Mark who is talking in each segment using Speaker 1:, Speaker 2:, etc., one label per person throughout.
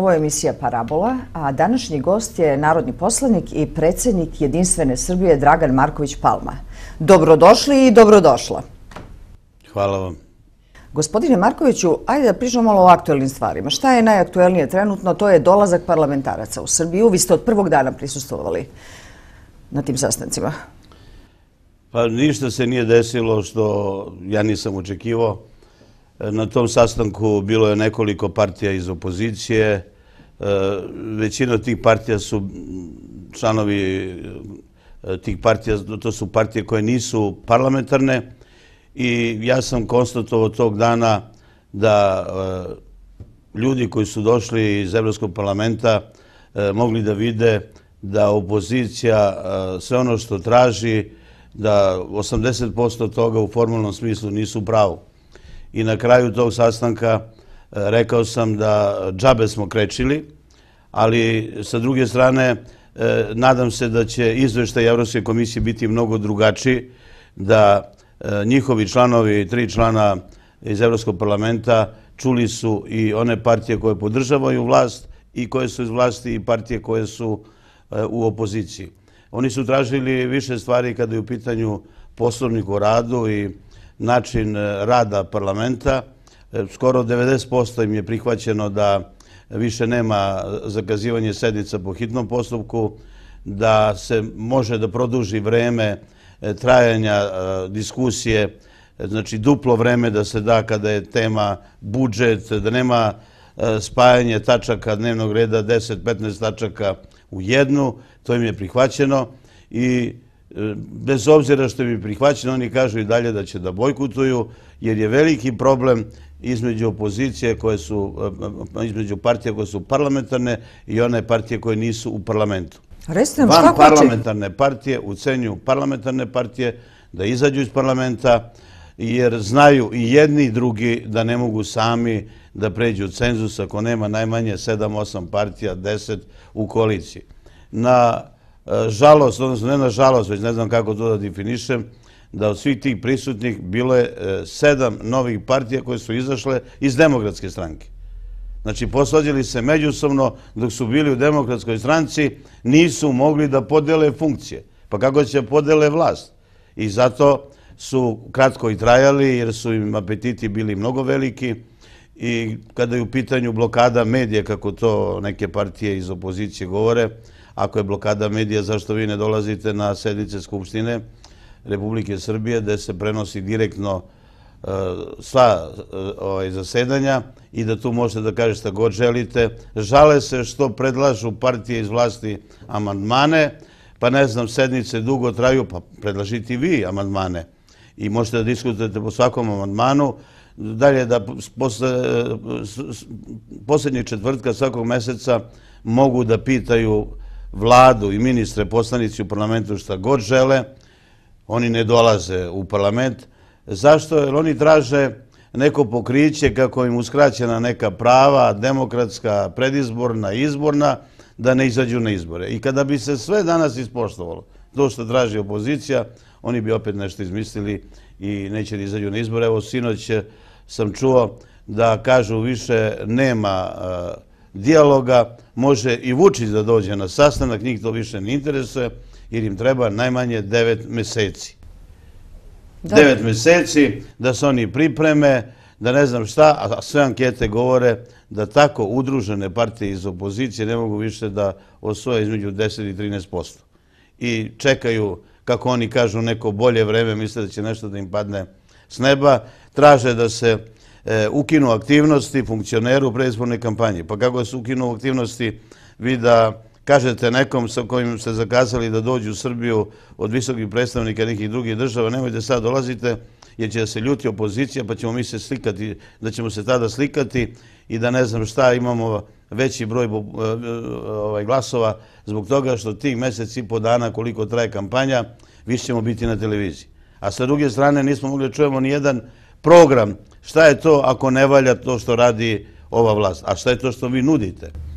Speaker 1: Ovo je emisija Parabola, a današnji gost je narodni poslanik i predsjednik Jedinstvene Srbije Dragan Marković Palma. Dobrodošli i dobrodošla.
Speaker 2: Hvala vam.
Speaker 1: Gospodine Markoviću, ajde da pričamo malo o aktuelnim stvarima. Šta je najaktuelnije trenutno? To je dolazak parlamentaraca u Srbiju. Vi ste od prvog dana prisustovali na tim sastancima.
Speaker 2: Pa ništa se nije desilo što ja nisam očekivao. Na tom sastanku bilo je nekoliko partija iz opozicije. E, većina tih partija su članovi e, tih partija, to su partije koje nisu parlamentarne i ja sam konstatovao tog dana da e, ljudi koji su došli iz Evropskog parlamenta e, mogli da vide da opozicija sve ono što traži, da 80% toga u formalnom smislu nisu pravo. i na kraju tog sastanka rekao sam da džabe smo krećili, ali sa druge strane e, nadam se da će izveštaj Evropske komisije biti mnogo drugačiji, da e, njihovi članovi, tri člana iz Evropskog parlamenta, čuli su i one partije koje podržavaju vlast i koje su iz vlasti i partije koje su e, u opoziciji. Oni su tražili više stvari kada je u pitanju poslovnik o radu i način e, rada parlamenta. E, skoro 90% im je prihvaćeno da više nema zakazivanje sednica po hitnom postupku, da se može da produži vreme e, trajanja e, diskusije, e, znači duplo vreme da se da kada je tema budžet, da nema spajanje tačaka dnevnog reda 10-15 tačaka u jednu, to im je prihvaćeno i bez obzira što bi prihvaćeno, oni kažu i dalje da će da bojkutuju, jer je veliki problem između opozicije koje su, eh, između partije koje su parlamentarne i one partije koje nisu u parlamentu. Van parlamentarne partije ucenju parlamentarne partije da izađu iz parlamenta, jer znaju i jedni i drugi da ne mogu sami da pređu cenzus ako nema najmanje 7-8 partija, 10 u koaliciji. Na E, žalost, odnosno ne na žalost, već ne znam kako to da definišem, da od svih tih prisutnih bilo je e, sedam novih partija koje su izašle iz demokratske stranke. Znači, posvađali se međusobno dok su bili u demokratskoj stranci, nisu mogli da podele funkcije. Pa kako će podele vlast? I zato su kratko i trajali, jer su im apetiti bili mnogo veliki. I kada je u pitanju blokada medija, kako to neke partije iz opozicije govore, ako je blokada medija, zašto vi ne dolazite na sednice Skupštine Republike Srbije, gde se prenosi direktno e, sva e, ovaj, zasedanja i da tu možete da kažete šta god želite. Žale se što predlažu partije iz vlasti amandmane, pa ne znam, sednice dugo traju, pa predlažite vi amandmane i možete da diskutujete po svakom amandmanu. Dalje, da posle posljednjeg četvrtka svakog meseca mogu da pitaju vladu i ministre, poslanici u parlamentu šta god žele, oni ne dolaze u parlament. Zašto? Jer oni traže neko pokriće kako im uskraćena neka prava, demokratska, predizborna, izborna, da ne izađu na izbore. I kada bi se sve danas ispoštovalo, to što traži opozicija, oni bi opet nešto izmislili i neće da izađu na izbore. Evo, sinoć eh, sam čuo da kažu više nema eh, dijaloga, može i Vučić da dođe na sastanak, njih to više ne interesuje, jer im treba najmanje devet meseci. Devet meseci da se oni pripreme, da ne znam šta, a sve ankete govore da tako udružene partije iz opozicije ne mogu više da osvoje između 10 i 13 posto. I čekaju, kako oni kažu, neko bolje vreme, misle da će nešto da im padne s neba, traže da se E, ukinu aktivnosti funkcioneru u predizbornoj kampanji. Pa kako se ukinu aktivnosti vi da kažete nekom sa kojim ste zakazali da dođu u Srbiju od visokih predstavnika nekih drugih država, nemojte sad dolazite jer će da se ljuti opozicija pa ćemo mi se slikati, da ćemo se tada slikati i da ne znam šta imamo veći broj e, e, ovaj, glasova zbog toga što tih mjeseci i po dana koliko traje kampanja, vi ćemo biti na televiziji. A sa druge strane nismo mogli da čujemo ni jedan program šta je to ako ne valja to što radi ova vlast? A šta je to što vi nudite?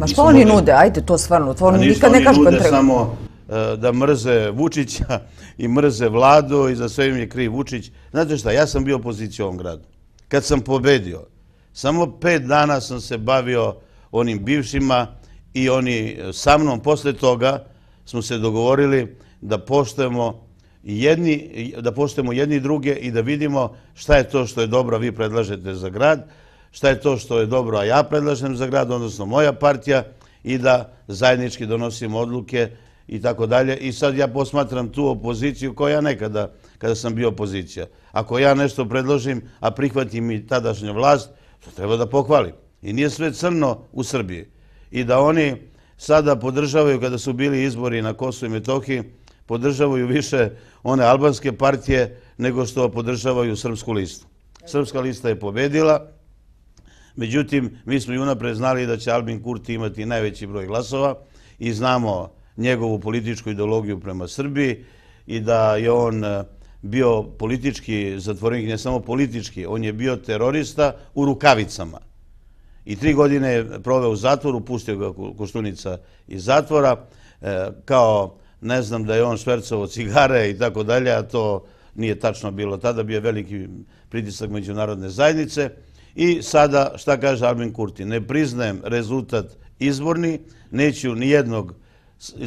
Speaker 1: Ma što oni nude? Ajde, to stvarno. To oni nikad ne kažu
Speaker 2: kad treba. samo e, da mrze Vučića i mrze vladu i za sve im je kriv Vučić. Znate šta, ja sam bio opozicija u ovom gradu. Kad sam pobedio, samo pet dana sam se bavio onim bivšima i oni sa mnom posle toga smo se dogovorili da poštojemo jedni, da poštojemo jedni druge i da vidimo šta je to što je dobro, vi predlažete za grad, šta je to što je dobro, a ja predlažem za grad, odnosno moja partija, i da zajednički donosimo odluke i tako dalje. I sad ja posmatram tu opoziciju koja nekada, kada sam bio opozicija. Ako ja nešto predložim, a prihvatim i tadašnja vlast, to treba da pohvalim. I nije sve crno u Srbiji. I da oni sada podržavaju, kada su bili izbori na Kosovo i Metohiji, podržavaju više one albanske partije nego što podržavaju srpsku listu. Srpska lista je pobedila, međutim, mi smo i unapred znali da će Albin Kurti imati najveći broj glasova i znamo njegovu političku ideologiju prema Srbiji i da je on e, bio politički zatvorenik, ne samo politički, on je bio terorista u rukavicama. I tri godine je proveo u zatvoru, pustio ga Koštunica iz zatvora, e, kao ne znam da je on švercovo cigare i tako dalje, a to nije tačno bilo. Tada bio veliki pritisak međunarodne zajednice. I sada, šta kaže Armin Kurti, ne priznajem rezultat izborni, neću ni jednog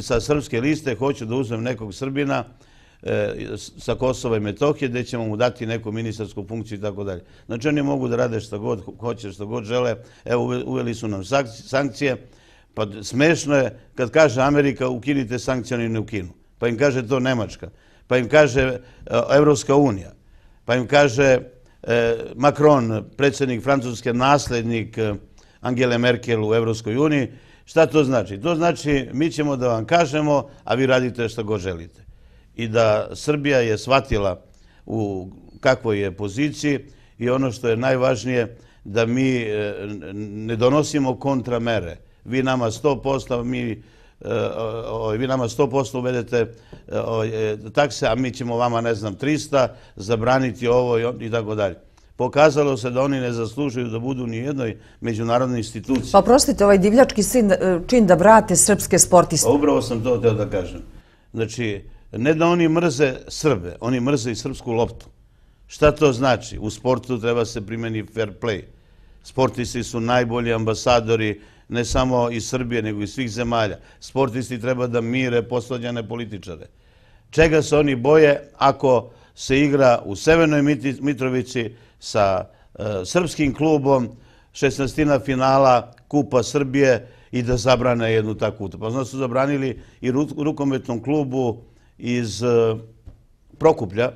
Speaker 2: sa srpske liste, hoću da uzmem nekog Srbina e, sa Kosova i Metohije, gde ćemo mu dati neku ministarsku funkciju i tako dalje. Znači, oni mogu da rade što god hoće, što god žele. Evo, uveli su nam sankcije. Pa smešno je kad kaže Amerika ukinite sankcije, oni ne ukinu. Pa im kaže to Nemačka. Pa im kaže e, Evropska unija. Pa im kaže E, Macron, predsjednik Francuske, naslednik e, Angele Merkel u Evropskoj uniji. Šta to znači? To znači mi ćemo da vam kažemo, a vi radite što god želite. I da Srbija je shvatila u kakvoj je poziciji i ono što je najvažnije da mi e, ne donosimo kontramere vi nama 100%, mi vi nama 100% uvedete e, e, takse, a mi ćemo vama, ne znam, 300, zabraniti ovo i tako dalje. Pokazalo se da oni ne zaslužuju da budu ni jednoj međunarodnoj instituciji.
Speaker 1: Pa prostite, ovaj divljački čin da vrate srpske sportiste.
Speaker 2: Pa upravo sam to teo da kažem. Znači, ne da oni mrze Srbe, oni mrze i srpsku loptu. Šta to znači? U sportu treba se primjeni fair play. Sportisti su najbolji ambasadori ne samo iz Srbije, nego iz svih zemalja. Sportisti treba da mire poslednjane političare. Čega se oni boje ako se igra u Severnoj Mitrovici sa e, srpskim klubom, 16. finala Kupa Srbije i da zabrane jednu takvu utakmicu. Pa znači su zabranili i rukometnom klubu iz e, Prokuplja,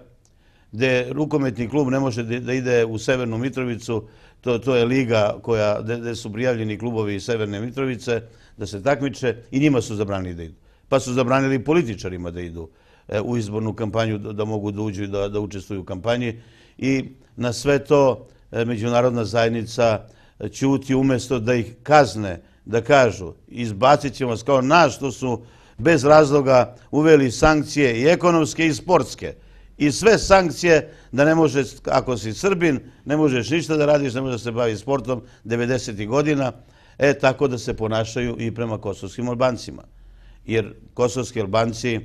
Speaker 2: gde rukometni klub ne može da ide u Severnu Mitrovicu, to je liga gde su prijavljeni klubovi iz Severne Mitrovice, da se takmiče i njima su zabranili da idu. Pa su zabranili političarima da idu e, u izbornu kampanju, da mogu da uđu i da učestvuju u kampanji. I na sve to e, međunarodna zajednica e, ćuti umjesto da ih kazne, da kažu, izbacit ćemo vas kao nas što su bez razloga uveli sankcije i ekonomske i sportske i sve sankcije da ne može, ako si Srbin, ne možeš ništa da radiš, ne možeš da se bavi sportom 90. godina, e tako da se ponašaju i prema kosovskim albancima. Jer kosovski albanci e,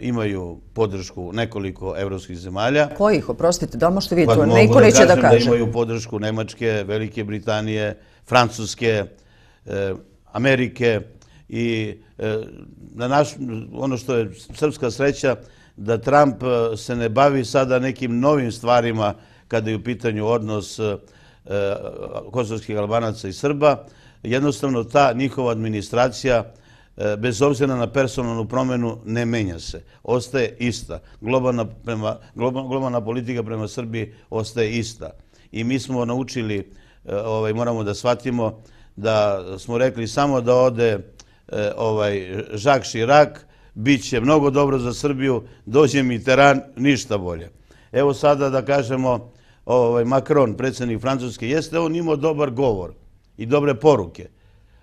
Speaker 2: imaju podršku nekoliko evropskih zemalja.
Speaker 1: Kojih, oprostite, da možete vidjeti, pa neko neće da kaže.
Speaker 2: Da imaju podršku Nemačke, Velike Britanije, Francuske, e, Amerike i e, na naš, ono što je srpska sreća, da Trump e, se ne bavi sada nekim novim stvarima kada je u pitanju odnos e, e, kosovskih albanaca i Srba. Jednostavno ta njihova administracija, bez obzira na personalnu promenu, ne menja se. Ostaje ista. Globalna politika prema Srbiji ostaje ista. I mi smo naučili, ovaj, moramo da shvatimo, da smo rekli samo da ode ovaj, Žak Širak, bit će mnogo dobro za Srbiju, dođe mi teran, ništa bolje. Evo sada da kažemo, ovaj, Macron, predsjednik Francuske, jeste on imao dobar govor i dobre poruke,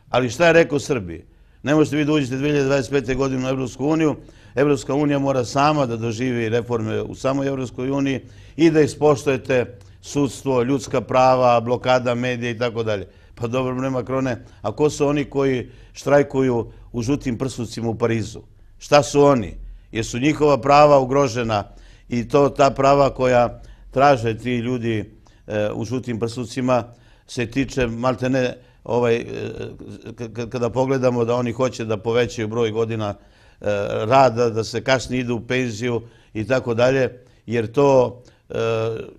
Speaker 2: ali šta je rekao Srbiji? Ne možete vi da uđete 2025. godinu u Evropsku uniju, Evropska unija mora sama da doživi reforme u samoj Evropskoj uniji i da ispoštojete sudstvo, ljudska prava, blokada medija i tako dalje. Pa dobro, ne krone, a ko su oni koji štrajkuju u žutim prsucima u Parizu? Šta su oni? Jer su njihova prava ugrožena i to ta prava koja traže ti ljudi e, u žutim prsucima se tiče malte ne ovaj, e, kada pogledamo da oni hoće da povećaju broj godina e, rada, da se kasnije idu u penziju i tako dalje, jer to e,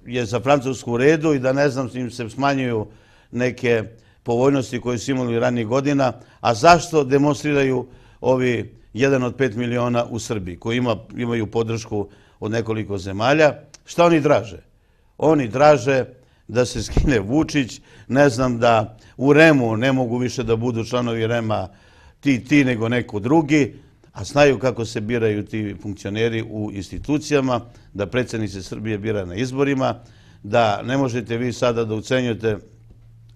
Speaker 2: je za Francusku redu i da ne znam, s njim se smanjuju neke povoljnosti koje su imali ranih godina. A zašto demonstriraju ovi jedan od pet miliona u Srbiji, koji imaju podršku od nekoliko zemalja? Šta oni draže? Oni draže da se skine Vučić, ne znam da u Remu ne mogu više da budu članovi Rema ti, ti, nego neko drugi, a znaju kako se biraju ti funkcioneri u institucijama, da predsjednice Srbije bira na izborima, da ne možete vi sada da ucenjujete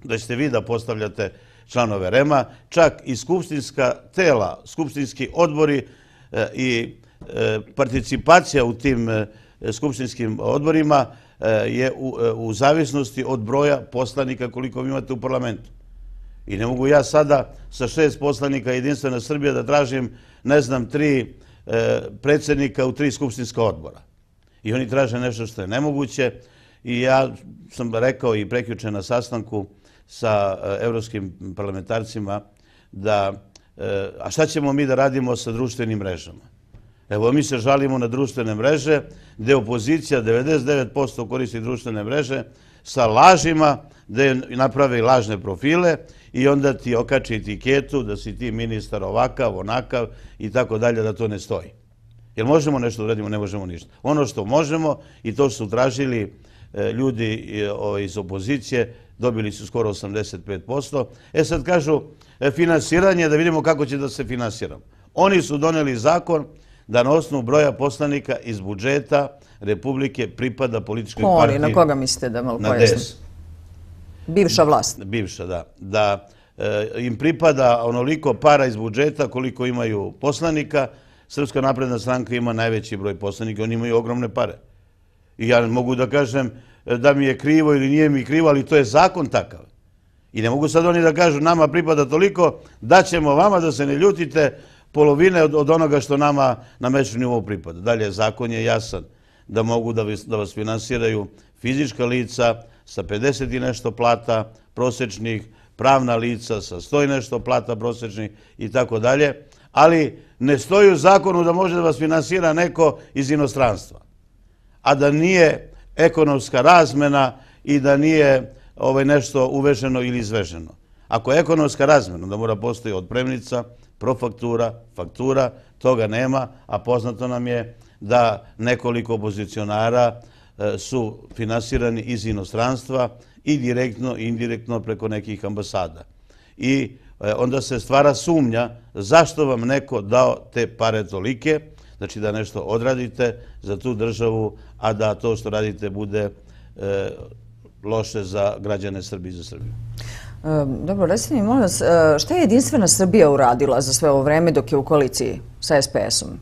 Speaker 2: da ćete vi da postavljate članove REMA, čak i skupštinska tela, skupštinski odbori e, i e, participacija u tim e, skupštinskim odborima e, je e, u zavisnosti od broja poslanika koliko vi imate u parlamentu. I ne mogu ja sada sa šest poslanika jedinstvena Srbija da tražim, ne znam, tri e, predsjednika u tri skupštinska odbora. I oni traže nešto što je nemoguće. I ja sam rekao i preključen na sastanku sa e, evropskim parlamentarcima da, e, a šta ćemo mi da radimo sa društvenim mrežama? Evo, mi se žalimo na društvene mreže, gde opozicija 99% koristi društvene mreže sa lažima, gde naprave lažne profile i onda ti okače etiketu da si ti ministar ovakav, onakav i tako dalje, da to ne stoji. Jer možemo nešto da radimo, ne možemo ništa. Ono što možemo i to su tražili ljudi iz opozicije, dobili su skoro 85%. E sad kažu, e, finansiranje, da vidimo kako će da se finansiramo. Oni su doneli zakon da na osnovu broja poslanika iz budžeta Republike pripada političkoj partiji.
Speaker 1: Na koga mislite da malo DES. Bivša vlast.
Speaker 2: Bivša, da. Da e, im pripada onoliko para iz budžeta koliko imaju poslanika. Srpska napredna stranka ima najveći broj poslanika. Oni imaju ogromne pare. I ja mogu da kažem, e, da mi je krivo ili nije mi krivo, ali to je zakon takav. I ne mogu sad oni da kažu nama pripada toliko, da ćemo vama da se ne ljutite polovine od onoga što nama na meču nivou pripada. Dalje, zakon je jasan da mogu da vas finansiraju fizička lica sa 50 i nešto plata prosečnih, pravna lica sa 100 i nešto plata prosečnih i tako dalje, ali ne stoji u zakonu da može da vas finansira neko iz inostranstva, a da nije ekonomska razmena i da nije ovaj, nešto uveženo ili izveženo. Ako je ekonomska razmena, da mora postoji odpremnica, profaktura, faktura, toga nema, a poznato nam je da nekoliko opozicionara e, su finansirani iz inostranstva i direktno i indirektno preko nekih ambasada. I e, onda se stvara sumnja zašto vam neko dao te pare tolike, znači da nešto odradite za tu državu, a da to što radite bude e, loše za građane Srbije i za Srbiju.
Speaker 1: E, dobro, recite mi, molim vas, e, šta je jedinstvena Srbija uradila za sve ovo vreme dok je u koaliciji sa SPS-om?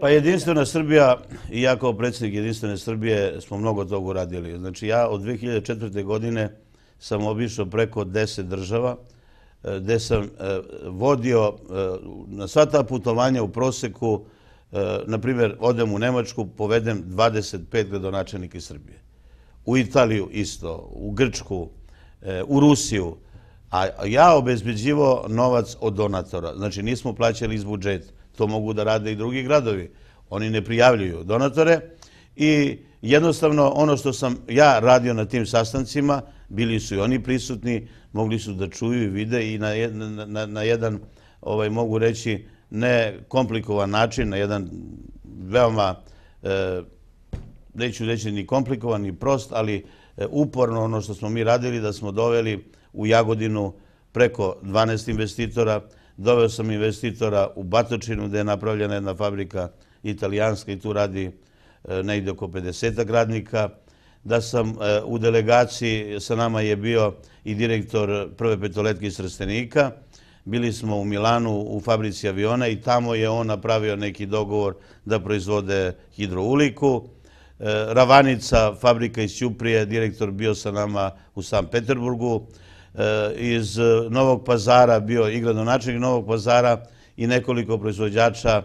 Speaker 2: Pa jedinstvena Srbija i ja kao predsjednik jedinstvene Srbije smo mnogo toga uradili. Znači ja od 2004. godine sam obišao preko 10 država, E, gde sam e, vodio e, na sva ta putovanja u proseku, na primjer, odem u Nemačku, povedem 25 gradonačelnika iz Srbije. U Italiju isto, u Grčku, u Rusiju. A ja obezbeđivo novac od donatora. Znači, nismo plaćali iz budžeta. To mogu da rade i drugi gradovi. Oni ne prijavljuju donatore. I jednostavno, ono što sam ja radio na tim sastancima, bili su i oni prisutni, mogli su da čuju i vide i na jedan, ovaj, mogu reći, ne komplikovan način, na jedan veoma, e, neću reći ni komplikovan, ni prost, ali e, uporno ono što smo mi radili, da smo doveli u Jagodinu preko 12 investitora, doveo sam investitora u Batočinu, gde je napravljena jedna fabrika italijanska i tu radi e, negdje oko 50 radnika, da sam e, u delegaciji, sa nama je bio i direktor prve petoletke iz Srstenika. Bili smo u Milanu u fabrici aviona i tamo je on napravio neki dogovor da proizvode hidrouliku. E, Ravanica, fabrika iz Ćuprije, direktor bio sa nama u San Peterburgu. E, iz Novog pazara bio i gradonačnik Novog pazara i nekoliko proizvođača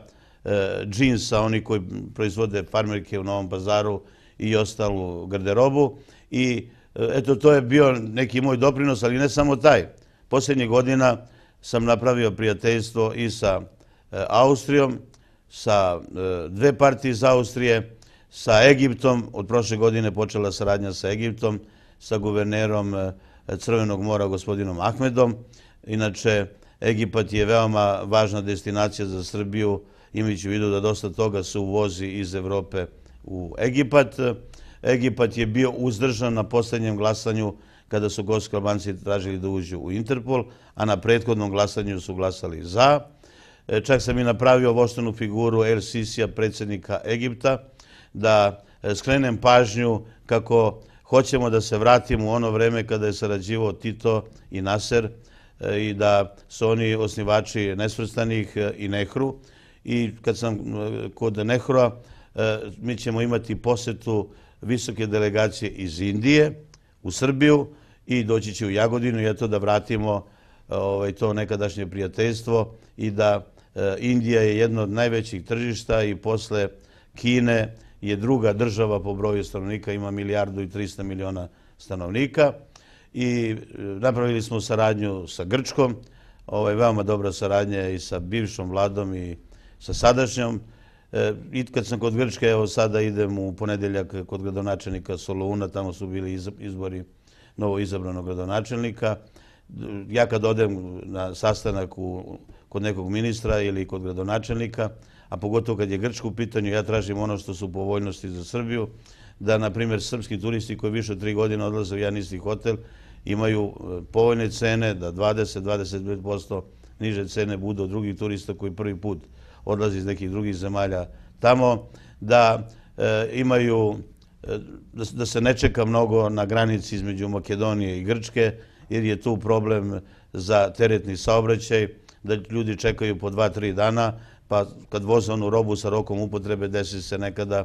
Speaker 2: džinsa, oni koji proizvode farmerke u Novom pazaru, i ostalu garderobu i e, Eto, to je bio neki moj doprinos, ali ne samo taj. Posljednje godina sam napravio prijateljstvo i sa e, Austrijom, sa e, dve partije iz Austrije, sa Egiptom. Od prošle godine počela saradnja sa Egiptom, sa guvernerom Crvenog mora, gospodinom Ahmedom. Inače, Egipat je veoma važna destinacija za Srbiju, imajući u vidu da dosta toga se uvozi iz Evrope u Egipat. Egipat je bio uzdržan na posljednjem glasanju kada su gosti albanci tražili da uđu u Interpol, a na prethodnom glasanju su glasali za. E, čak sam i napravio voštenu figuru El Sisija, predsjednika Egipta, da e, skrenem pažnju kako hoćemo da se vratimo u ono vreme kada je sarađivao Tito i Nasser e, i da su oni osnivači nesvrstanih e, i Nehru. I kad sam kod Nehrua, mi ćemo imati posetu visoke delegacije iz Indije u Srbiju i doći će u Jagodinu i eto da vratimo e, ovaj, to nekadašnje prijateljstvo i da e, Indija je jedno od najvećih tržišta i posle Kine je druga država po broju stanovnika, ima milijardu i 300 miliona stanovnika. I e, napravili smo saradnju sa Grčkom, ovaj, veoma dobra saradnja i sa bivšom vladom i sa sadašnjom. E, I kad sam kod Grčke, evo sada idem u ponedeljak kod gradonačelnika Soluna, tamo su bili izbori novo izabranog gradonačelnika. Ja kad odem na sastanak kod nekog ministra ili kod gradonačelnika, a pogotovo kad je Grčko u pitanju, ja tražim ono što su povoljnosti za Srbiju, da, na primjer, srpski turisti koji više od tri godine odlaze u jedan isti hotel, imaju e, povoljne cene, da 20-25% niže cene budu od drugih turista koji prvi put odlazi iz nekih drugih zemalja tamo, da e, imaju, e, da se ne čeka mnogo na granici između Makedonije i Grčke, jer je tu problem za teretni saobraćaj, da ljudi čekaju po dva, tri dana, pa kad voze onu robu sa rokom upotrebe, desi se nekada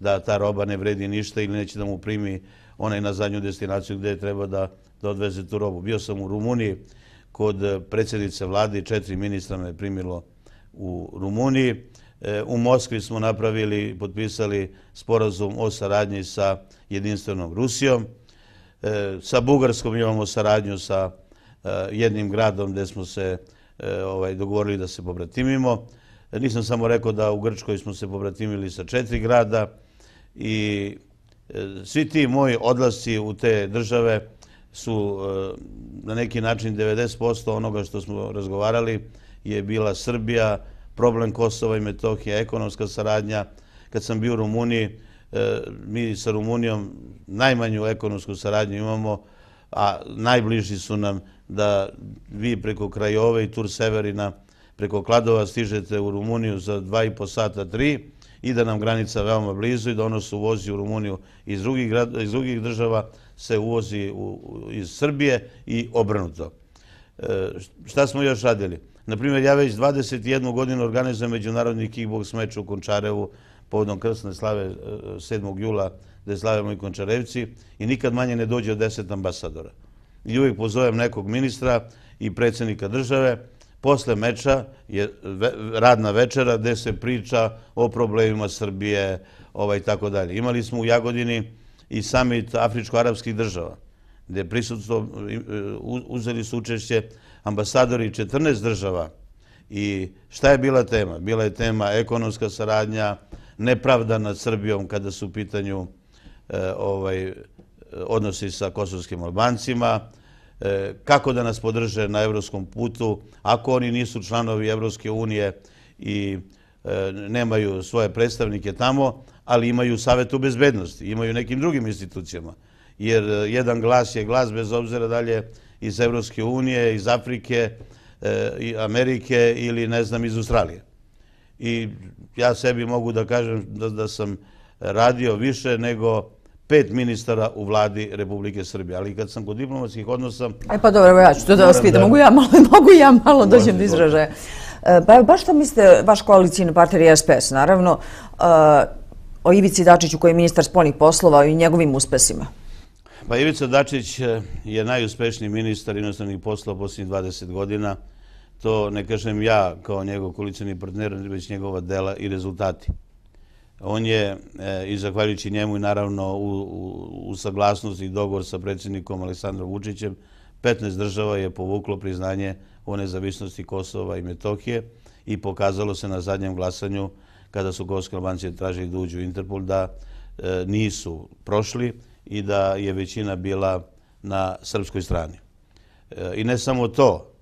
Speaker 2: da ta roba ne vredi ništa ili neće da mu primi onaj na zadnju destinaciju gdje treba da odveze tu robu. Bio sam u Rumuniji kod e, predsjednice vlade, i četiri ministra me primilo u Rumuniji. E, u Moskvi smo napravili potpisali sporazum o saradnji sa jedinstvenom Rusijom. E, sa Bugarskom imamo saradnju sa e, jednim gradom gdje smo se ovaj, dogovorili da se pobratimimo. Nisam samo rekao da u Grčkoj smo se pobratimili sa četiri grada i svi ti moji odlasci u te države su na neki način 90% onoga što smo razgovarali je bila Srbija, problem Kosova i Metohija, ekonomska saradnja. Kad sam bio u Rumuniji, e, mi sa Rumunijom najmanju ekonomsku saradnju imamo, a najbliži su nam da vi preko Krajove i Tur Severina preko Kladova stižete u Rumuniju za dva i po sata, tri, i da nam granica veoma blizu i da ono se uvozi u Rumuniju iz drugih država, se uvozi iz Srbije i obrnuto. E, šta smo još radili? Naprimjer, ja već 21 godinu organizujem međunarodni kickboks meč u Končarevu povodom krsne slave e, 7. Jula gde slavimo i Končarevci i nikad manje ne dođe od 10 ambasadora. I uvijek pozovem nekog ministra i predsjednika države. Posle meča je radna večera gde se priča o problemima Srbije ovaj, i tako dalje. Imali smo u Jagodini i samit Afričko-Arabskih država gde prisutstvo e, uzeli su učešće ambasadori 14 država. I šta je bila tema? Bila je tema ekonomska saradnja, nepravda nad Srbijom kada su u pitanju e, ovaj, e, odnosi sa kosovskim albancima, e, kako da nas podrže na evropskom putu, ako oni nisu članovi Evropske unije i e, nemaju svoje predstavnike tamo, ali imaju savjet u bezbednosti, imaju nekim drugim institucijama jer e, jedan glas je glas bez obzira dalje iz Evropske unije, iz Afrike, e, Amerike ili ne znam iz Australije. I ja sebi mogu da kažem da sam radio više nego pet ministara u vladi Republike Srbije. Ali kad sam kod diplomatskih odnosa...
Speaker 1: E pa dobro, ja ću to da vas pitam. Mogu ja malo, mogu ja malo dođem do izražaja. E, pa baš što mislite, vaš koalicijni partner je SPS, naravno, o Ivici Dačiću koji je ministar spolnih poslova i njegovim uspesima?
Speaker 2: Pa Ivica Dačić eh, je najuspešniji ministar inostranih posla posljednjih 20 godina. To ne kažem ja kao njegov koalicijani partner, već njegova dela i rezultati. On je, e, i zahvaljujući njemu i naravno u saglasnosti i dogovor sa predsjednikom Aleksandrom Vučićem, 15 država je povuklo priznanje o nezavisnosti Kosova i Metohije i pokazalo se na zadnjem glasanju kada su Kosovske Albancije tražili da uđu u Interpol da e, nisu prošli i da je većina bila na srpskoj strani. E, I ne samo to,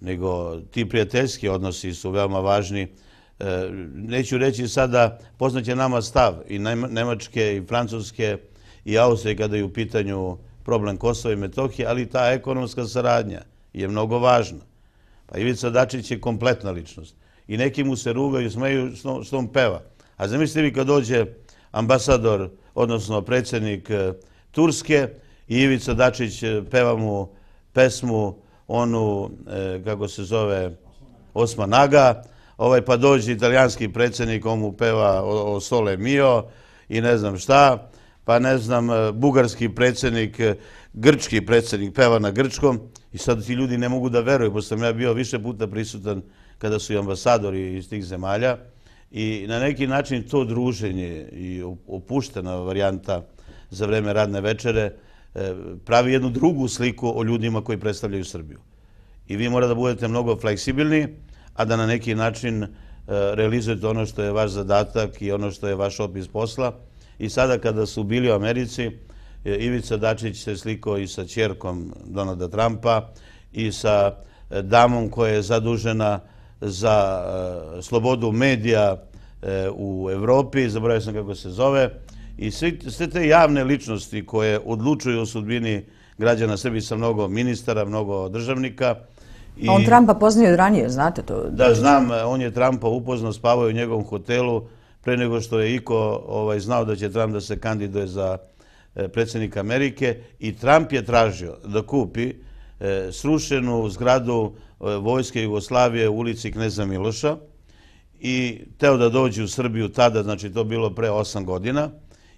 Speaker 2: nego ti prijateljski odnosi su veoma važni. E, neću reći sada, poznaće nama stav i Nemačke i Francuske i Austrije kada je u pitanju problem Kosova i Metohije, ali ta ekonomska saradnja je mnogo važna. Pa Ivica Dačić je kompletna ličnost. I neki mu se rugaju, smeju što on peva. A zamislite vi kad dođe ambasador, odnosno predsjednik e, Turske, Ivica Dačić e, peva mu pesmu, onu, e, kako se zove, Osmanaga, ovaj, pa dođe italijanski predsjednik, on mu peva o Sole Mio i ne znam šta, pa ne znam, bugarski predsjednik, grčki predsjednik peva na grčkom. I sad ti ljudi ne mogu da veruju, pošto sam ja bio više puta prisutan kada su i ambasadori iz tih zemalja i na neki način to druženje i opuštena varijanta za vreme radne večere e, pravi jednu drugu sliku o ljudima koji predstavljaju Srbiju. I vi mora da budete mnogo fleksibilni, a da na neki način e, realizujete ono što je vaš zadatak i ono što je vaš opis posla. I sada kada su bili u Americi, e, Ivica Dačić se slikao i sa čjerkom Donalda Trumpa i sa damom koja je zadužena za e, slobodu medija e, u Evropi, zaboravio sam kako se zove, i sve te javne ličnosti koje odlučuju o sudbini građana Srbije sa mnogo ministara, mnogo državnika.
Speaker 1: A on Trumpa poznaje od ranije, znate to?
Speaker 2: Da, znam, on je Trumpa upoznao, spavao u njegovom hotelu pre nego što je Iko ovaj, znao da će Trump da se kandiduje za e, predsjednik Amerike i Trump je tražio da kupi srušenu zgradu E, vojske Jugoslavije u ulici Kneza Miloša i teo da dođe u Srbiju tada, znači to bilo pre osam godina,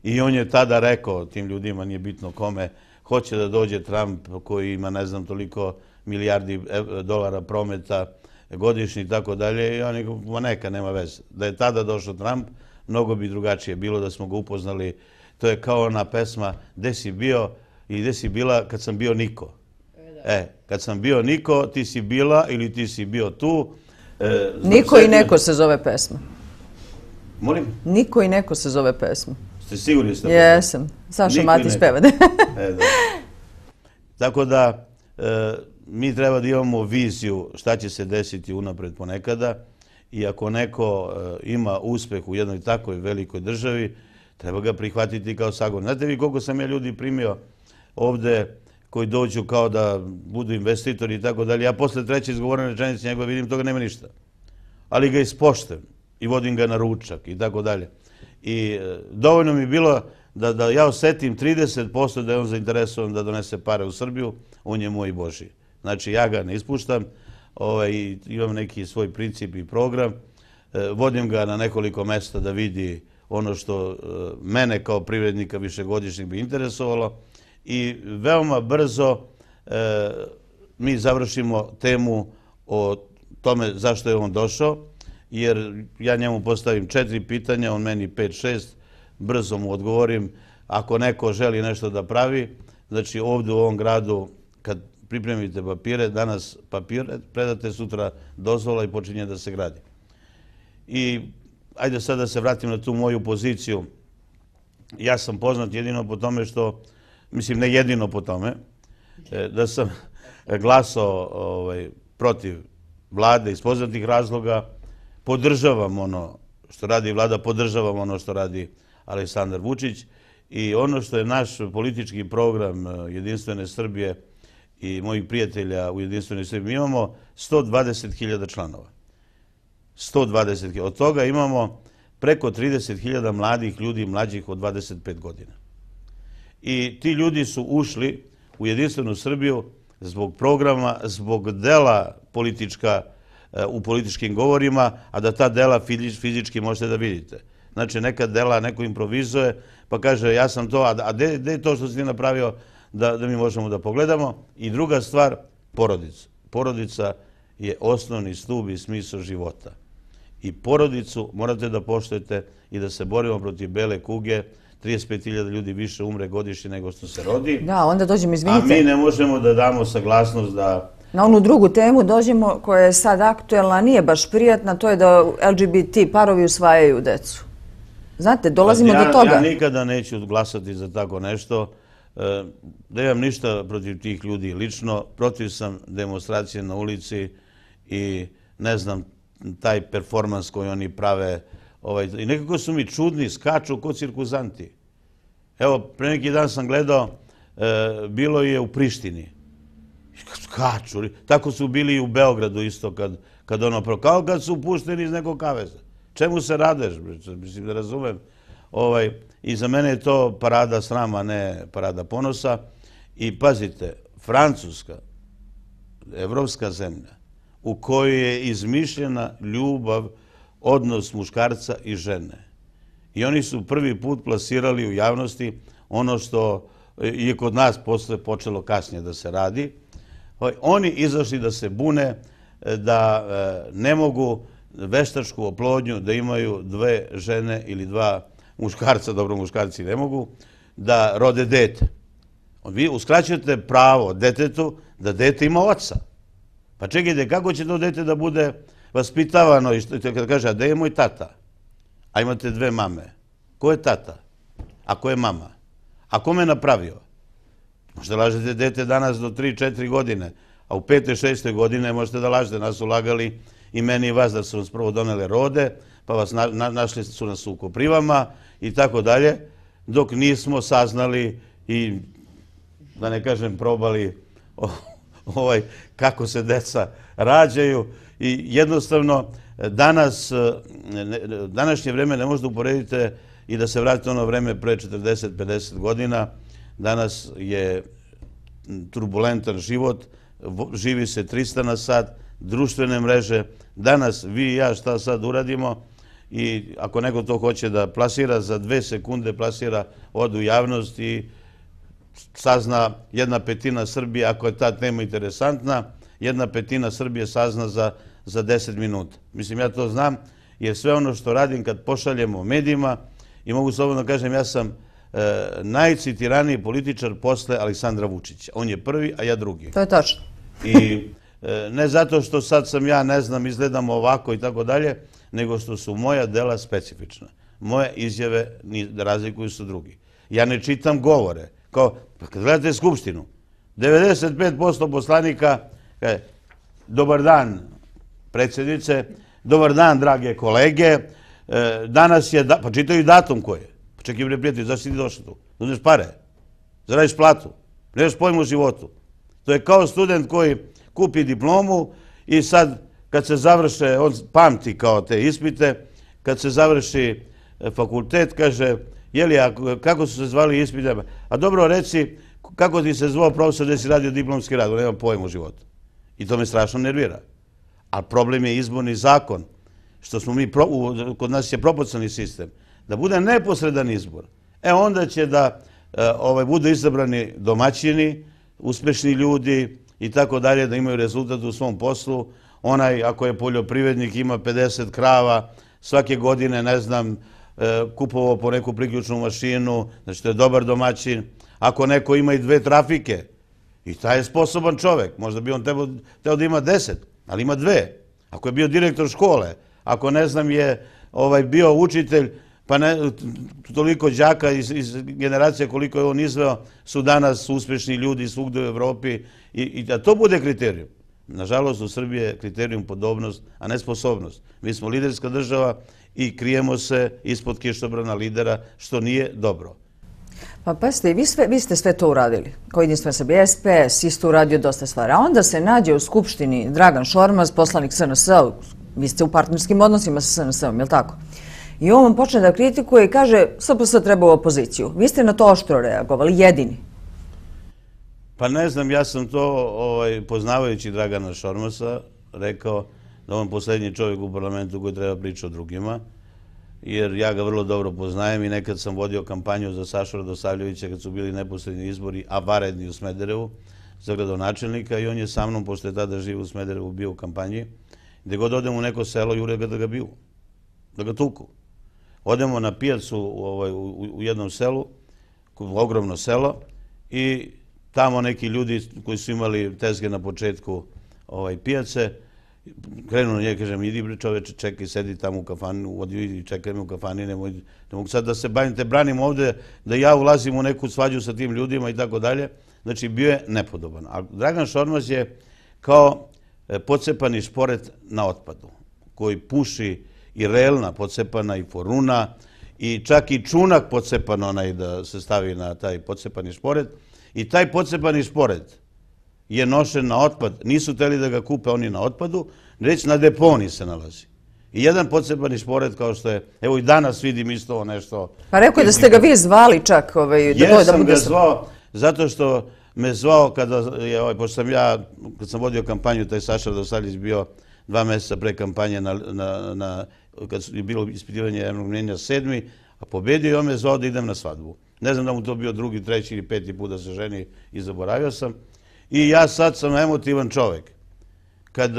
Speaker 2: i on je tada rekao tim ljudima, nije bitno kome, hoće da dođe Trump koji ima ne znam toliko milijardi e, dolara prometa godišnji i tako dalje, i oni ma neka, nema veze. Da je tada došao Trump, mnogo bi drugačije bilo da smo ga upoznali. To je kao ona pesma Gde si bio i gde si bila kad sam bio niko. E, kad sam bio Niko, ti si bila ili ti si bio tu.
Speaker 1: E, Niko i neko se zove pesma.
Speaker 2: Molim?
Speaker 1: Niko i neko se zove pesma.
Speaker 2: Ste sigurni ste?
Speaker 1: Jesam. Saša Matić peva. E,
Speaker 2: Tako da, mi treba da imamo viziju šta će se desiti unapred ponekada i ako neko ima uspeh u jednoj takoj velikoj državi, treba ga prihvatiti kao sagovor. Znate vi koliko sam ja ljudi primio ovde koji dođu kao da budu investitori i tako dalje. Ja posle treće izgovorene rečenice njegove vidim, toga nema ništa. Ali ga ispoštem i vodim ga na ručak i tako dalje. I e, dovoljno mi bilo da ja osetim 30% da je on zainteresovan da donese pare u Srbiju, on je moj Boži. Znači, ja ga ne ispuštam, ovaj, imam neki svoj princip i program, e, vodim ga na nekoliko mesta da vidi ono što e, mene kao privrednika višegodišnjeg bi interesovalo, i veoma brzo e, mi završimo temu o tome zašto je on došao, jer ja njemu postavim četiri pitanja, on meni pet, šest, brzo mu odgovorim. Ako neko želi nešto da pravi, znači ovdje u ovom gradu, kad pripremite papire, danas papire, predate sutra dozvola i počinje da se gradi. I ajde sad da se vratim na tu moju poziciju. Ja sam poznat jedino po tome što mislim ne jedino po tome, e, da sam glasao ovaj, protiv vlade iz poznatih razloga, podržavam ono što radi vlada, podržavam ono što radi Aleksandar Vučić i ono što je naš politički program e, Jedinstvene Srbije i mojih prijatelja u Jedinstvenoj Srbiji, mi imamo 120.000 članova. 120.000. Od toga imamo preko 30.000 mladih ljudi, mlađih od 25 godina. I ti ljudi su ušli u jedinstvenu Srbiju zbog programa, zbog dela politička eh, u političkim govorima, a da ta dela fizički možete da vidite. Znači, neka dela neko improvizuje, pa kaže, ja sam to, a gde je to što si ti napravio da mi možemo da pogledamo? I druga stvar, porodica. Porodica je osnovni stub i smisao života. i porodicu morate da poštojete i da se borimo protiv bele kuge. 35.000 ljudi više umre godišnje nego što se rodi.
Speaker 1: Da, onda dođemo, izvinite.
Speaker 2: A mi ne možemo da damo saglasnost da...
Speaker 1: Na onu drugu temu dođemo koja je sad aktuelna, nije baš prijatna, to je da LGBT parovi usvajaju decu. Znate, dolazimo do toga.
Speaker 2: Ja nikada neću glasati za tako nešto. E, da imam ništa protiv tih ljudi lično. Protiv sam demonstracije na ulici i ne znam, taj performans koji oni prave. Ovaj, I nekako su mi čudni, skaču kod cirkuzanti. Evo, pre neki dan sam gledao, e, bilo je u Prištini. Skaču. Tako su bili i u Beogradu isto, kad, kad ono, kao kad su pušteni iz nekog kaveza. Čemu se radeš? Mislim da razumem. Ovaj, I za mene je to parada srama, ne parada ponosa. I pazite, Francuska, evropska zemlja, u kojoj je izmišljena ljubav, odnos muškarca i žene. I oni su prvi put plasirali u javnosti ono što je kod nas posle počelo kasnije da se radi. Ovaj, oni izašli da se bune, e, da e, ne mogu veštačku oplodnju, da imaju dve žene ili dva muškarca, dobro muškarci ne mogu, da rode dete. Vi uskraćujete pravo detetu da dete ima oca. Pa čekajte, kako će to dete da bude vaspitavano i kada kaže, a gde je moj tata? A imate dve mame. Ko je tata? A ko je mama? A ko me napravio? Možete lažete dete danas do 3-4 godine, a u 5-6 godine možete da lažete. Nas su lagali i meni i vas da su nas prvo donele rode, pa vas našli su nas u koprivama i tako dalje, dok nismo saznali i, da ne kažem, probali ovaj, kako se deca rađaju. I jednostavno, e, danas, e, današnje vreme ne možete uporediti i da se vratite ono vreme pre 40-50 godina. Danas je turbulentan život, živi se 300 na sat, društvene mreže. Danas vi i ja šta sad uradimo i ako neko to hoće da plasira, za dve sekunde plasira odu javnost i sazna jedna petina Srbije, ako je ta tema interesantna, jedna petina Srbije sazna za, za deset minuta. Mislim, ja to znam, jer sve ono što radim kad pošaljemo medijima, i mogu slobodno kažem, ja sam e, najcitiraniji političar posle Aleksandra Vučića. On je prvi, a ja drugi.
Speaker 1: To je tačno.
Speaker 2: I E, ne zato što sad sam ja, ne znam, izgledam ovako i tako dalje, nego što su moja dela specifična. Moje izjave razlikuju su drugi. Ja ne čitam govore. Kao, pa kad gledate Skupštinu, 95% poslanika, kaže, dobar dan, predsjednice, dobar dan, drage kolege, e, danas je, pa čitaju datum koji je. Pa čekaj, bre, prijatelj, zašto si ti došao tu? Uzmeš pare, zaradiš platu, nemaš pojmu u životu. To je kao student koji kupi diplomu i sad kad se završe, on pamti kao te ispite, kad se završi e, fakultet, kaže, jeli, kako su se zvali ispite? A dobro, reci, kako ti se zvao profesor gdje si radio diplomski rad? Nemam pojem u životu. I to me strašno nervira. A problem je izborni zakon, što smo mi, kod nas je proporcionalni sistem, da bude neposredan izbor. E onda će da e, ovaj, budu izabrani domaćini, uspešni ljudi, i tako dalje, da imaju rezultat u svom poslu. Onaj, ako je poljoprivrednik, ima 50 krava, svake godine, ne znam, e, kupovao po neku priključnu mašinu, znači to je dobar domaćin. Ako neko ima i dve trafike, i taj je sposoban čovek, možda bi on teo da ima deset, ali ima dve. Ako je bio direktor škole, ako ne znam je ovaj, bio učitelj, pa ne, toliko džaka iz, iz generacije koliko je on izveo, su danas uspešni ljudi svugde u Evropi i, i da to bude kriterijum. Nažalost, u Srbiji je kriterijum podobnost, a ne sposobnost. Mi smo liderska država i krijemo se ispod kištobrana lidera, što nije dobro.
Speaker 1: Pa pa vi, sve, vi ste sve to uradili. Kao jedinstven sebi SPS, isto uradio dosta stvari. A onda se nađe u Skupštini Dragan Šormaz, poslanik SNS, vi ste u partnerskim odnosima sa SNS-om, je li tako? I on vam počne da kritikuje i kaže SPS treba u opoziciju. Vi ste na to oštro reagovali, jedini.
Speaker 2: Pa ne znam, ja sam to ovaj, poznavajući Dragana Šormasa rekao da on posljednji čovjek u parlamentu koji treba pričati o drugima, jer ja ga vrlo dobro poznajem i nekad sam vodio kampanju za Saša Radosavljevića kad su bili neposredni izbori, a varedni u Smederevu, za gradonačelnika i on je sa mnom, pošto je tada živ u Smederevu, bio u kampanji, Gde god odem u neko selo, jure ga da ga bio. da ga tuku. Odemo na pijacu ovaj, u jednom selu, ogromno selo, i tamo neki ljudi koji su imali tezge na početku ovaj, pijace, krenu na njega, kažem, idi bre čoveče, čekaj, sedi tamo u kafanu, odi i čekaj me u kafani, ne mogu sad da se bavim, te branim ovde, da ja ulazim u neku svađu sa tim ljudima i tako dalje. Znači, bio je nepodoban. A Dragan Šormaz je kao e, pocepani šporet na otpadu, koji puši i relna pocepana i foruna, i čak i čunak pocepan onaj da se stavi na taj pocepani šporet. I taj pocepani šporet, je nošen na otpad. Nisu teli da ga kupe oni na otpadu, reći na deponi se nalazi. I jedan podsebani špored kao što je, evo i danas vidim isto ovo nešto.
Speaker 1: Pa rekao je da ste ga vi zvali čak. Ovaj,
Speaker 2: da Jesam ga zvao, zato što me zvao kada je, ovaj, pošto sam ja, kad sam vodio kampanju, taj Saša Radosalić bio dva mjeseca pre kampanje na, na, na, kad je bilo ispitivanje jednog mnenja sedmi, a pobedio i on me zvao da idem na svadbu. Ne znam da mu to bio drugi, treći ili peti put da se ženi i zaboravio sam. I ja sad sam emotivan čovjek. Kad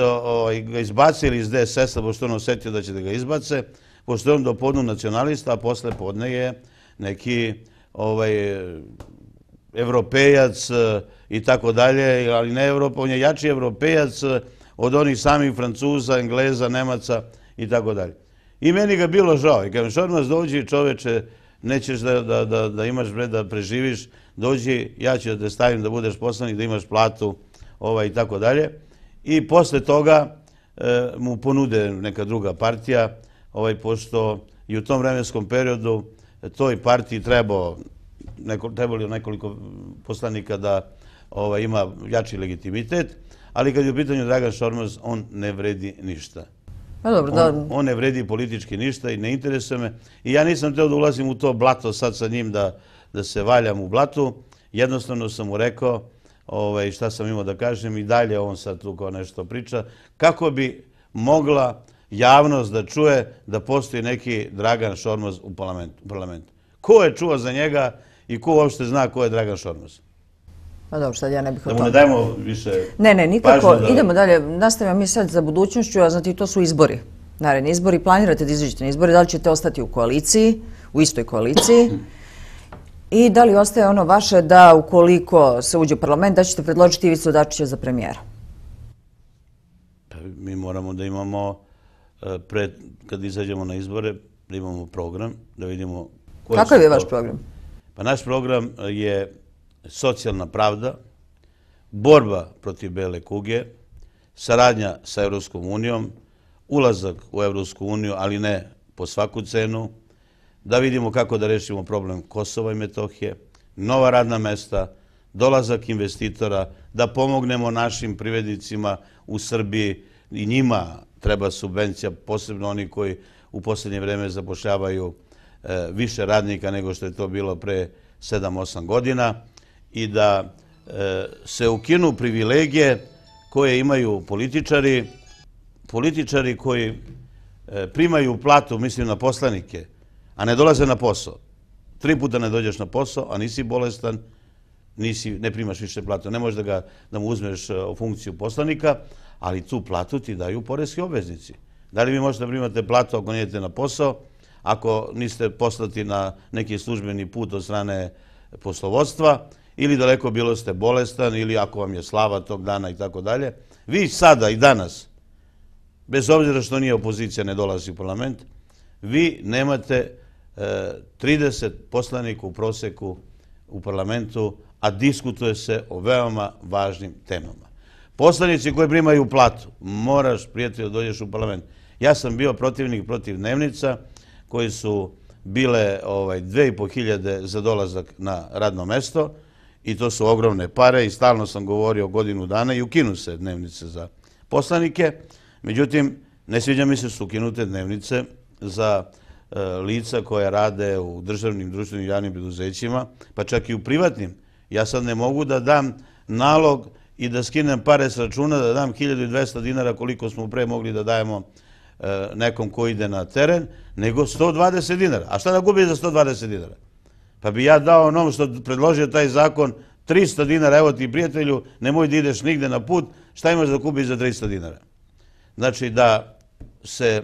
Speaker 2: ga izbacili iz DSS-a, pošto on osjetio da će da ga izbace, pošto on do podnu nacionalista, a posle podne je neki ovaj, evropejac e, i tako dalje, ali ne Evropa, on je jači evropejac e, od onih samih Francuza, Engleza, Nemaca i tako dalje. I meni ga bilo žao. I kad mi šormaz dođe čoveče, nećeš da imaš bre, da preživiš, dođi, ja ću da te stavim da budeš poslanik, da imaš platu ovaj, i tako dalje. I posle toga e, mu ponude neka druga partija, ovaj, pošto i u tom vremenskom periodu toj partiji trebalo nekoliko poslanika da ovaj, ima jači legitimitet, ali kad je u pitanju Dragan Šormaz, on ne vredi ništa. Pa dobro, da... On ne vredi politički ništa i ne interesuje me. I ja nisam teo da ulazim u to blato sad sa njim da da se valjam u blatu. Jednostavno sam mu rekao ovaj, šta sam imao da kažem i dalje on sad tu kao nešto priča. Kako bi mogla javnost da čuje da postoji neki Dragan Šormaz u parlamentu? Ko je čuo za njega i ko uopšte zna ko je Dragan Šormaz?
Speaker 1: Pa dobro, sad ja ne bih
Speaker 2: o tome. Da mu ne dajmo više
Speaker 1: Ne, ne, nikako. Idemo dalje. Nastavimo mi sad za budućnošću, a znate, to su izbori. Naredni izbori. Planirate da izađete na izbori. Da li ćete ostati u koaliciji, u istoj koaliciji? I da li ostaje ono vaše da ukoliko se uđe u parlament, da ćete predložiti Ivicu Dačića za premijera?
Speaker 2: Pa, mi moramo da imamo, e, kad izađemo na izbore, da imamo program, da vidimo...
Speaker 1: Kakav je vaš program?
Speaker 2: Pa naš program je socijalna pravda, borba protiv bele kuge, saradnja sa Evropskom unijom, ulazak u Evropsku uniju, ali ne po svaku cenu, da vidimo kako da rešimo problem Kosova i Metohije, nova radna mesta, dolazak investitora, da pomognemo našim privednicima u Srbiji i njima treba subvencija, posebno oni koji u posljednje vreme zapošljavaju e, više radnika nego što je to bilo pre 7-8 godina i da e, se ukinu privilegije koje imaju političari, političari koji e, primaju platu, mislim na poslanike, a ne dolaze na posao. Tri puta ne dođeš na posao, a nisi bolestan, ne primaš više platu. Ne možeš da mu uzmeš e, funkciju poslanika, ali tu platu ti daju porezki obveznici. Da li vi možete da primate platu ako nijete na posao, ako niste poslati na neki službeni put od strane poslovodstva, ili daleko bilo ste bolestan, ili ako vam je slava tog dana i tako dalje. Vi sada i danas, bez obzira što nije opozicija, ne dolazi u parlament, vi nemate e, 30 poslanika u proseku u parlamentu, a diskutuje se o veoma važnim temama. Poslanici koji primaju platu, moraš, prijatelj, dođeš u parlament. Ja sam bio protivnik protiv dnevnica, koji su bile ovaj, 2500 za dolazak na radno mesto, i to su ogromne pare, i stalno sam govorio godinu dana i ukinu se dnevnice za poslanike. Međutim, ne sviđa mi se su ukinute dnevnice za E, lica koja rade u državnim, društvenim i javnim preduzećima, pa čak i u privatnim. Ja sad ne mogu da dam nalog i da skinem pare s računa, da dam 1200 dinara koliko smo pre mogli da dajemo e, nekom ko ide na teren, nego 120 dinara. A šta da gubi za 120 dinara? Pa bi ja dao onom što predložio taj zakon 300 dinara, evo ti prijatelju, nemoj da ideš nigde na put, šta imaš da kupiš za 300 dinara? Znači da se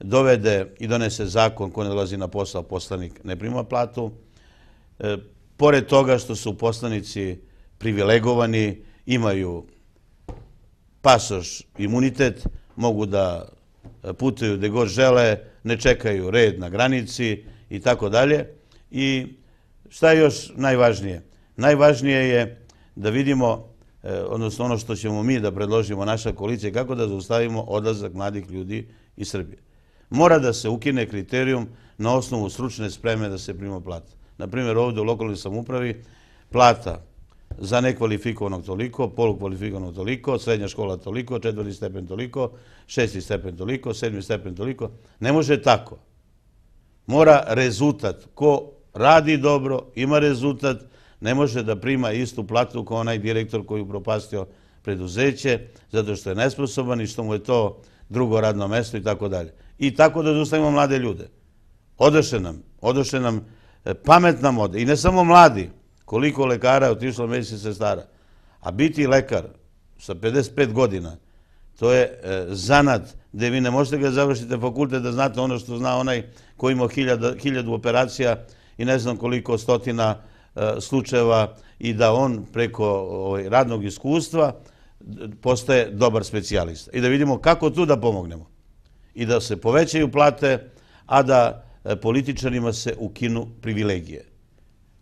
Speaker 2: dovede i donese zakon ko ne dolazi na posao, poslanik ne prima platu. E, pored toga što su poslanici privilegovani, imaju pasoš, imunitet, mogu da e, putuju gde god žele, ne čekaju red na granici i tako dalje. I šta je još najvažnije? Najvažnije je da vidimo, e, odnosno ono što ćemo mi da predložimo naša koalicija, kako da zaustavimo odlazak mladih ljudi iz Srbije. Mora da se ukine kriterijum na osnovu stručne spreme da se prima plata. Naprimjer, ovdje u lokalnoj samupravi plata za nekvalifikovanog toliko, polukvalifikovanog toliko, srednja škola toliko, četvrti stepen toliko, šesti stepen toliko, sedmi stepen toliko. Ne može tako. Mora rezultat. Ko radi dobro, ima rezultat, ne može da prima istu platu kao onaj direktor koji upropastio preduzeće, zato što je nesposoban i što mu je to drugo radno mesto i tako dalje. I tako da zustavimo mlade ljude. Odoše nam, odoše nam e, pametna moda. I ne samo mladi, koliko lekara je otišlo medicinske sestara. A biti lekar sa 55 godina, to je e, zanat gde vi ne možete ga završiti fakultet da znate ono što zna onaj koji ima hiljadu operacija i ne znam koliko stotina e, slučajeva i da on preko ovaj, radnog iskustva postaje dobar specijalista. I da vidimo kako tu da pomognemo. I da se povećaju plate, a da e, političarima se ukinu privilegije.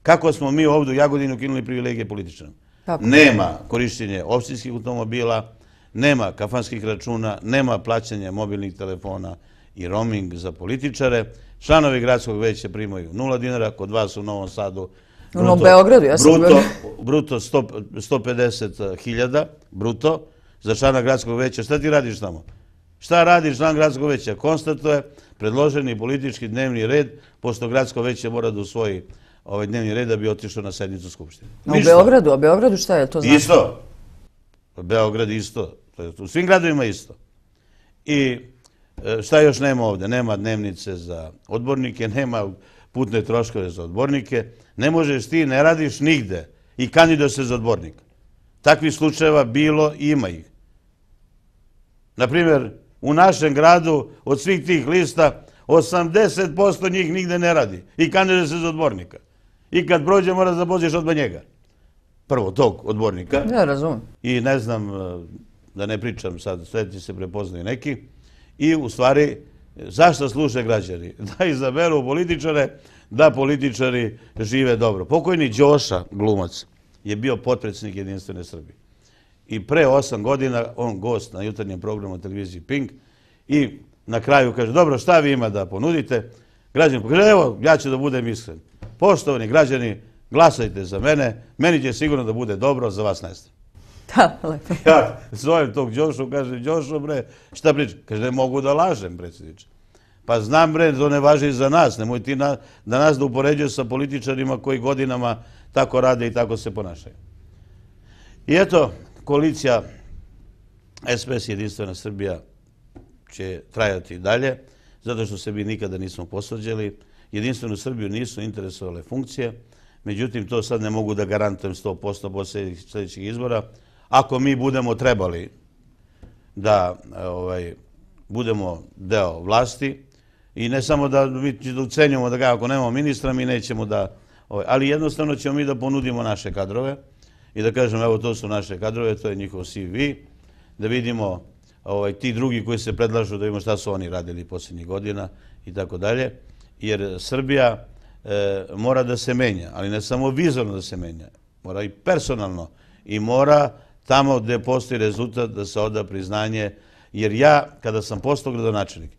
Speaker 2: Kako smo mi ovdje u Jagodinu ukinuli privilegije političarima? Nema korišćenje opštinskih automobila, nema kafanskih računa, nema plaćanja mobilnih telefona i roaming za političare. Članovi gradskog veća primaju nula dinara, kod vas u Novom Sadu
Speaker 1: U Novom Beogradu, ja sam
Speaker 2: bruto, bruto 150 hiljada, bruto, za člana gradskog veća. Šta ti radiš tamo? Šta radi član gradskog veća? Konstatuje predloženi politički dnevni red, pošto gradsko veće mora da usvoji ovaj dnevni red da bi otišao na sednicu Skupštine.
Speaker 1: A u Beogradu? A Beogradu šta je to znači?
Speaker 2: Isto. Beograd isto. U svim gradovima isto. I šta još nema ovdje? Nema dnevnice za odbornike, nema putne troškove za odbornike. Ne možeš ti, ne radiš nigde i kandido se za odbornika. Takvih slučajeva bilo i ima ih. Naprimjer, u našem gradu od svih tih lista 80% njih nigde ne radi i kandido se za odbornika. I kad prođe mora da bođeš odba njega. Prvo tog odbornika.
Speaker 1: Ja razumem.
Speaker 2: I ne znam, e, da ne pričam sad, sve ti se prepoznaju neki. I u stvari, zašto služe građani? Da izaberu političare, da političari žive dobro. Pokojni Đoša, glumac, je bio potpredsjednik Jedinstvene Srbije. I pre osam godina on gost na jutarnjem programu televiziji Pink i na kraju kaže, dobro, šta vi ima da ponudite? Građani kaže, evo, ja ću da budem iskren. Poštovani građani, glasajte za mene, meni će sigurno da bude dobro, za vas nestaje.
Speaker 1: Da, lepo.
Speaker 2: Ja zovem tog Đošu, kaže, Đošo, bre, šta priča? Kaže, ne mogu da lažem, predsjedniče. Pa znam, bre, to ne važi za nas. Nemoj ti na, da nas da upoređuje sa političarima koji godinama tako rade i tako se ponašaju. I eto, koalicija SPS Jedinstvena Srbija će trajati dalje, zato što se mi nikada nismo posvađali. Jedinstvenu Srbiju nisu interesovale funkcije, međutim, to sad ne mogu da garantujem 100% posljednjih sljedećih izbora. Ako mi budemo trebali da e, ovaj, budemo deo vlasti, i ne samo da mi ucenjamo da ga ako nemamo ministra, mi nećemo da... Ovaj, ali jednostavno ćemo mi da ponudimo naše kadrove i da kažemo, evo, to su naše kadrove, to je njihov CV, da vidimo ovaj, ti drugi koji se predlažu da vidimo šta su oni radili posljednjih godina i tako dalje. Jer Srbija e, mora da se menja, ali ne samo vizorno da se menja, mora i personalno i mora tamo gde postoji rezultat da se oda priznanje. Jer ja, kada sam postao gradonačelnik,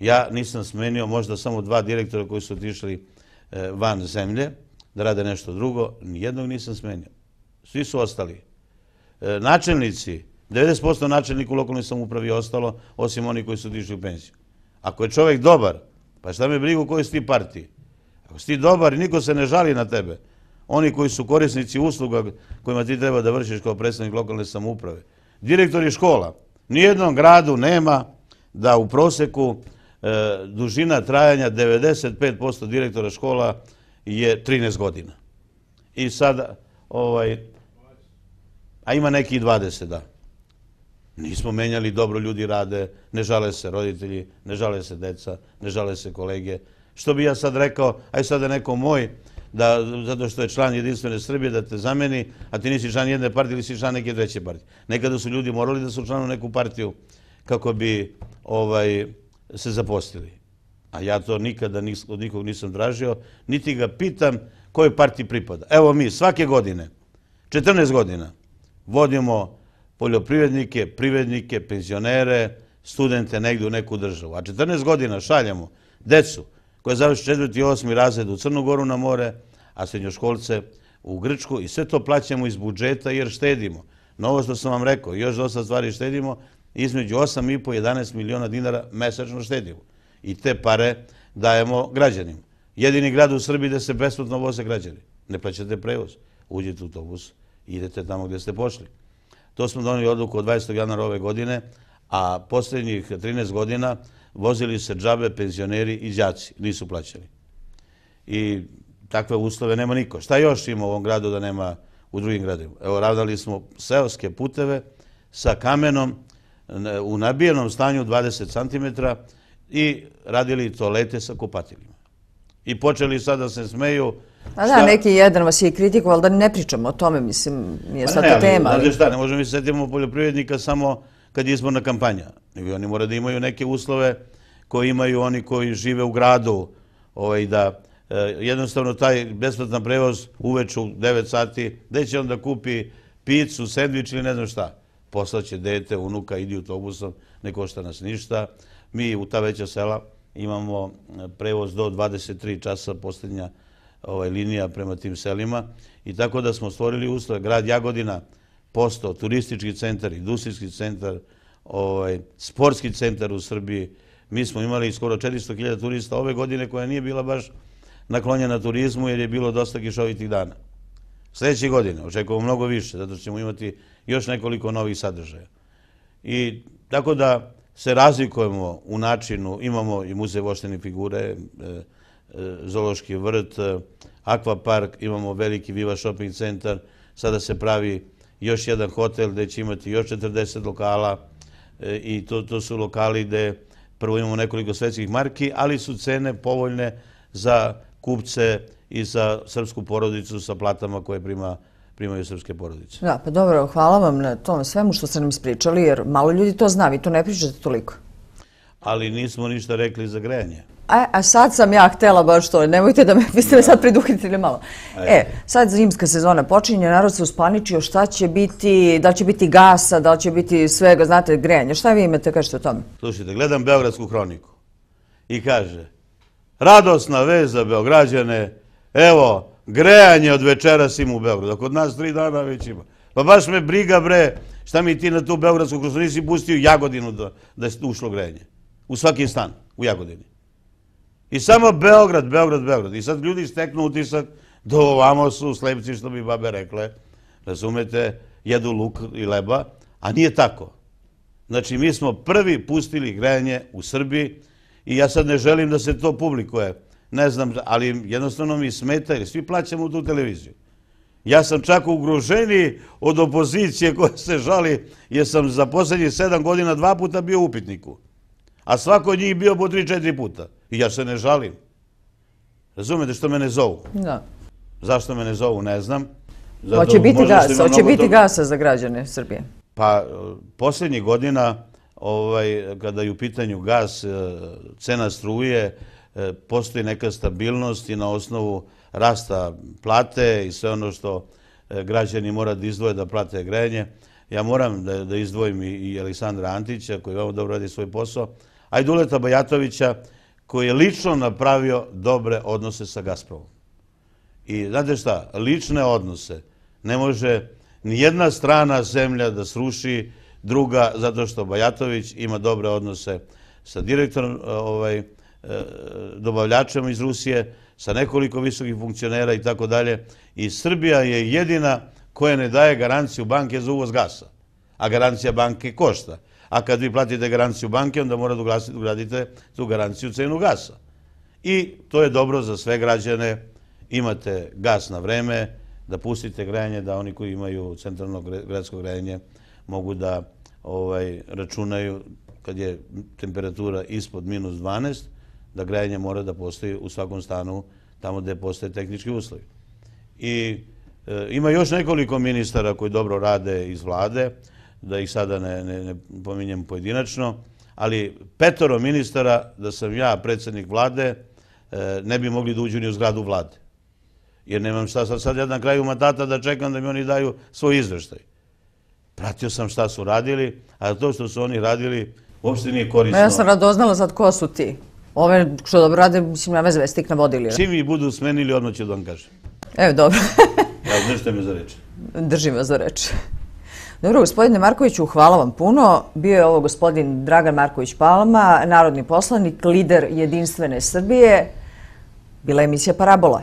Speaker 2: ja nisam smenio možda samo dva direktora koji su otišli e, van zemlje da rade nešto drugo, nijednog nisam smenio. Svi su ostali. E, načelnici, 90% načelnika u lokalnoj samupravi je ostalo, osim oni koji su otišli u penziju. Ako je čovjek dobar, pa šta me brigu koji si ti partiji? Ako si ti dobar i niko se ne žali na tebe, oni koji su korisnici usluga kojima ti treba da vršiš kao predstavnik lokalne samuprave, direktori škola, nijednom gradu nema da u proseku E, dužina trajanja 95% direktora škola je 13 godina. I sad, ovaj, a ima neki 20, da. Nismo menjali, dobro ljudi rade, ne žale se roditelji, ne žale se deca, ne žale se kolege. Što bi ja sad rekao, aj sad je neko moj, da, zato što je član jedinstvene Srbije, da te zameni, a ti nisi član jedne partije ili si član neke treće partije. Nekada su ljudi morali da su članu neku partiju kako bi ovaj, se zapostili. A ja to nikada od nikog nisam dražio, niti ga pitam kojoj partiji pripada. Evo mi svake godine, 14 godina, vodimo poljoprivrednike, privrednike, penzionere, studente negdje u neku državu. A 14 godina šaljamo decu koja završi četvrti i osmi razred u Crnogoru na more, a srednjoškolce u Grčku i sve to plaćamo iz budžeta jer štedimo. Novo ovo što sam vam rekao, još dosta stvari štedimo, između 8,5 i 11 miliona dinara mesečno štedimo. I te pare dajemo građanima. Jedini grad u Srbiji gde se besplatno voze građani. Ne plaćate prevoz. Uđete u autobus i idete tamo gde ste pošli. To smo donili odluku od 20. januara ove godine, a posljednjih 13 godina vozili se džabe, penzioneri i džaci. Nisu plaćali. I takve uslove nema niko. Šta još ima u ovom gradu da nema u drugim gradima? Evo, radali smo seoske puteve sa kamenom u nabijenom stanju 20 cm i radili toalete sa kupatilima. I počeli sad da se smeju...
Speaker 1: A da, neki jedan vas je kritikovao, ali da ne pričamo o tome, mislim, nije pa sad tema.
Speaker 2: Znate šta, ne možemo mi setimo poljoprivrednika samo kad je izborna kampanja. Oni moraju da imaju neke uslove koje imaju oni koji žive u gradu, ovaj, da e, jednostavno taj besplatan prevoz uveč u 9 sati, gde će on da kupi picu, sandvič ili ne znam šta. Poslaće dete, unuka, idi autobusom, ne košta nas ništa. Mi u ta veća sela imamo e, prevoz do 23 časa posljednja ovaj, linija prema tim selima i tako da smo stvorili uslove. Grad Jagodina posto, turistički centar, industrijski centar, ovaj, sportski centar u Srbiji. Mi smo imali skoro 400.000 turista ove godine koja nije bila baš naklonjena turizmu jer je bilo dosta kišovitih dana. Sljedeće godine očekujemo mnogo više, zato ćemo imati još nekoliko novih sadržaja. I tako da se razlikujemo u načinu, imamo i muzej voštene figure, e, e, zoološki vrt, e, akvapark, imamo veliki Viva shopping centar, sada se pravi još jedan hotel gde će imati još 40 lokala E, i to su lokali gde prvo imamo nekoliko svetskih marki, ali su cene povoljne za kupce i za srpsku porodicu sa platama koje prima primaju srpske porodice.
Speaker 1: Da, pa dobro, hvala vam na tom svemu što ste nam ispričali, jer malo ljudi to zna, vi to ne pričate toliko.
Speaker 2: Ali nismo ništa rekli za grejanje.
Speaker 1: A, a sad sam ja htela baš to, nemojte da me, vi ste me sad priduhitili malo. E, sad zimska sezona počinje, narod se uspaničio, šta će biti, da će biti gasa, da će biti svega, znate, grejanje. Šta vi imate, kažete o tome?
Speaker 2: Slušajte, gledam Beogradsku hroniku i kaže, radosna vez za Beograđane, evo, grejanje od večera sim u Beogradu. Kod nas tri dana već ima. Pa baš me briga, bre, šta mi ti na tu Beogradsku kroz nisi pustio Jagodinu da, da je ušlo grejanje. U svaki stan, u Jagodini. I samo Beograd, Beograd, Beograd. I sad ljudi steknu utisak da ovamo su slepci, što bi babe rekle, razumete, jedu luk i leba, a nije tako. Znači, mi smo prvi pustili grejanje u Srbiji i ja sad ne želim da se to publikuje ne znam, ali jednostavno mi smeta jer svi plaćamo tu televiziju. Ja sam čak ugroženi od opozicije koja se žali jer sam za posljednjih sedam godina dva puta bio u upitniku. A svako od njih bio po tri, četiri puta. I ja se ne žalim. Razumete što mene zovu? Da. Zašto mene zovu, ne znam.
Speaker 1: Hoće biti gasa, hoće biti gasa za građane Srbije.
Speaker 2: Pa, posljednjih godina, ovaj, kada je u pitanju gas, e, cena struje, E, postoji neka stabilnost i na osnovu rasta plate i sve ono što e, građani mora da izdvoje da plate grejenje. Ja moram da izdvojim i Aleksandra Antića koji vam dobro radi svoj posao, Ajduleta Bajatovića koji je lično napravio dobre odnose sa Gazpromom. I znate šta, lične odnose ne može ni jedna strana zemlja da sruši druga zato što Bajatović ima dobre odnose sa direktorom e, ovaj, e, dobavljačama iz Rusije, sa nekoliko visokih funkcionera i tako dalje. I Srbija je jedina koja ne daje garanciju banke za uvoz gasa. A garancija banke košta. A kad vi platite garanciju banke, onda mora ugraditi ugradite tu garanciju cenu gasa. I to je dobro za sve građane. Imate gas na vreme, da pustite grejanje, da oni koji imaju centralno gradsko grejanje mogu da ovaj, računaju kad je temperatura ispod minus 12, da grejanje mora da postoji u svakom stanu tamo gde postoje tehnički uslovi. I e, ima još nekoliko ministara koji dobro rade iz vlade, da ih sada ne, ne, ne pominjem pojedinačno, ali petoro ministara, da sam ja predsjednik vlade, e, ne bi mogli da uđu ni u zgradu vlade. Jer nemam šta sad, sad ja na kraju matata da čekam da mi oni daju svoj izveštaj. Pratio sam šta su radili, a to što su oni radili uopšte nije korisno.
Speaker 1: Ja sam radoznala sad ko su ti. Ove što dobro rade, mislim, nema veze, stik navodili.
Speaker 2: Čim mi budu smenili, odmah ću da vam kažem.
Speaker 1: Evo, dobro.
Speaker 2: Ja, držite me za reč.
Speaker 1: Držim vas za reč. Dobro, gospodine Markoviću, hvala vam puno. Bio je ovo gospodin Dragan Marković Palma, narodni poslanik, lider Jedinstvene Srbije. Bila je emisija Parabola.